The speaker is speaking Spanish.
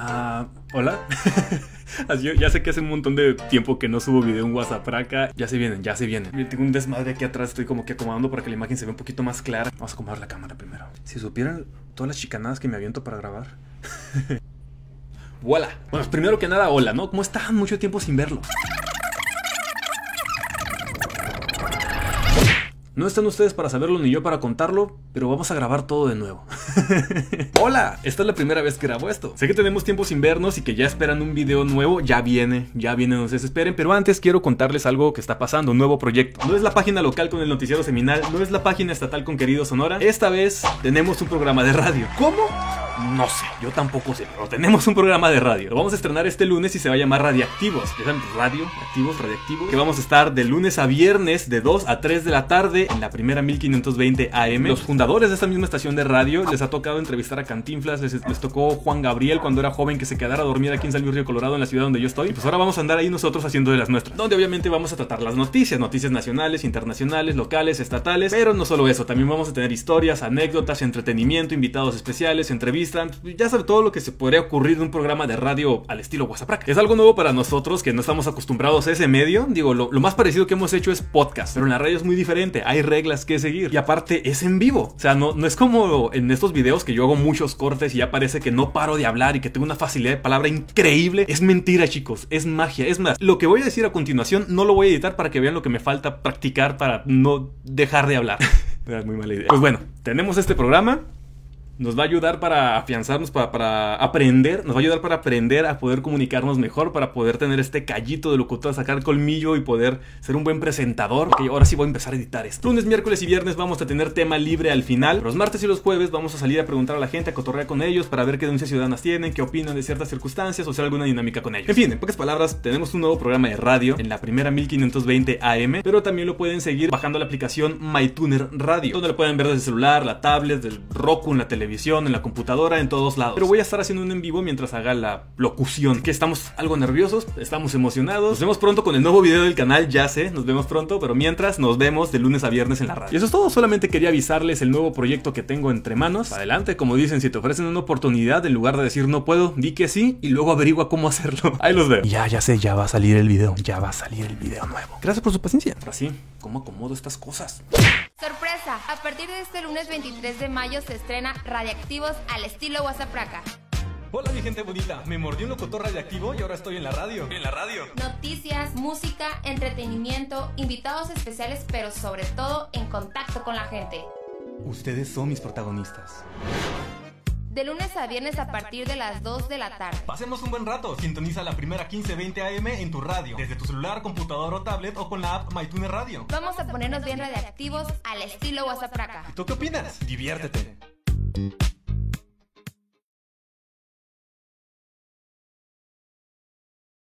Ah, hola. Así, ya sé que hace un montón de tiempo que no subo video en WhatsApp acá. Ya se vienen, ya se vienen. Tengo un desmadre aquí atrás, estoy como que acomodando para que la imagen se vea un poquito más clara. Vamos a acomodar la cámara primero. Si supieran todas las chicanadas que me aviento para grabar. Hola. Bueno, primero que nada, hola, ¿no? ¿Cómo están? Mucho tiempo sin verlo. No están ustedes para saberlo ni yo para contarlo, pero vamos a grabar todo de nuevo. Hola, esta es la primera vez que grabo esto. Sé que tenemos tiempo sin vernos y que ya esperan un video nuevo, ya viene, ya viene, no se desesperen, pero antes quiero contarles algo que está pasando, un nuevo proyecto. No es la página local con el noticiero seminal, no es la página estatal con querido Sonora, esta vez tenemos un programa de radio. ¿Cómo? No sé, yo tampoco sé, pero tenemos un programa de radio. Lo vamos a estrenar este lunes y se va a llamar Radiactivos. Ya saben, radio, activos, radiactivos. Que vamos a estar de lunes a viernes de 2 a 3 de la tarde en la primera 1520 AM. Los fundadores de esta misma estación de radio les ha tocado entrevistar a Cantinflas, les, tocó Juan Gabriel cuando era joven que se quedara a dormir aquí en San Luis Río Colorado, en la ciudad donde yo estoy. Y pues ahora vamos a andar ahí nosotros haciendo de las nuestras. Donde obviamente vamos a tratar las noticias, noticias nacionales, internacionales, locales, estatales. Pero no solo eso, también vamos a tener historias, anécdotas, entretenimiento, invitados especiales, entrevistas. Ya sabe todo lo que se podría ocurrir de un programa de radio al estilo WhatsApp. Es algo nuevo para nosotros que no estamos acostumbrados a ese medio. Digo, lo, lo más parecido que hemos hecho es podcast, pero en la radio es muy diferente. Hay reglas que seguir. Y aparte es en vivo. O sea, no, no es como en estos videos que yo hago muchos cortes y ya parece que no paro de hablar y que tengo una facilidad de palabra increíble. Es mentira, chicos. Es magia. Es más, lo que voy a decir a continuación no lo voy a editar para que vean lo que me falta practicar para no dejar de hablar. es muy mala idea. Pues bueno, tenemos este programa nos va a ayudar para afianzarnos, para, para, aprender, nos va a ayudar para aprender a poder comunicarnos mejor, para poder tener este callito de locutor, sacar colmillo y poder ser un buen presentador. Ok, ahora sí voy a empezar a editar esto. Lunes, miércoles y viernes vamos a tener tema libre al final. Los martes y los jueves vamos a salir a preguntar a la gente, a cotorrear con ellos, para ver qué denuncias ciudadanas tienen, qué opinan de ciertas circunstancias o hacer alguna dinámica con ellos. En fin, en pocas palabras, tenemos un nuevo programa de radio en la primera 1520 AM, pero también lo pueden seguir bajando la aplicación MyTuner Radio, donde lo pueden ver desde el celular, la tablet, del Roku, en la televisión en la computadora, en todos lados. Pero voy a estar haciendo un en vivo mientras haga la locución. Que estamos algo nerviosos, estamos emocionados. Nos vemos pronto con el nuevo video del canal, ya sé, nos vemos pronto, pero mientras nos vemos de lunes a viernes en la radio. Y eso es todo, solamente quería avisarles el nuevo proyecto que tengo entre manos. Adelante, como dicen, si te ofrecen una oportunidad, en lugar de decir no puedo, di que sí y luego averigua cómo hacerlo. Ahí los veo. Ya, ya sé, ya va a salir el video, ya va a salir el video nuevo. Gracias por su paciencia. Así, ¿cómo acomodo estas cosas? Sorpresa, a partir de este lunes 23 de mayo se estrena Radiactivos al estilo WhatsAppraca. Hola mi gente bonita, me mordió un locutor radiactivo y ahora estoy en la radio. En la radio. Noticias, música, entretenimiento, invitados especiales, pero sobre todo en contacto con la gente. Ustedes son mis protagonistas de lunes a viernes a partir de las 2 de la tarde. Pasemos un buen rato. Sintoniza la primera 1520 AM en tu radio, desde tu celular, computador o tablet o con la app MyTuner Radio. Vamos a ponernos bien radiactivos al estilo WhatsApp ¿Y tú qué opinas? Diviértete.